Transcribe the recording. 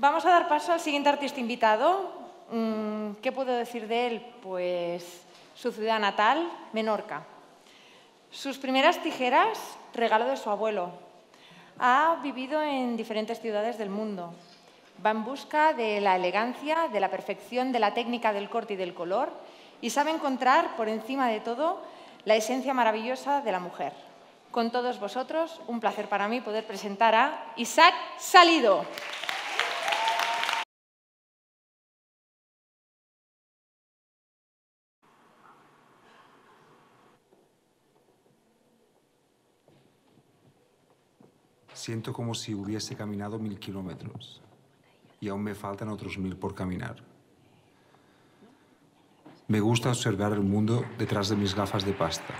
Vamos a dar paso al siguiente artista invitado. Mm, ¿Qué puedo decir de él? Pues su ciudad natal, Menorca. Sus primeras tijeras, regalo de su abuelo. Ha vivido en diferentes ciudades del mundo. Va en busca de la elegancia, de la perfección, de la técnica del corte y del color y sabe encontrar, por encima de todo, la esencia maravillosa de la mujer. Con todos vosotros, un placer para mí poder presentar a Isaac Salido. Siento como si hubiese caminado mil kilómetros y aún me faltan otros mil por caminar. Me gusta observar el mundo detrás de mis gafas de pasta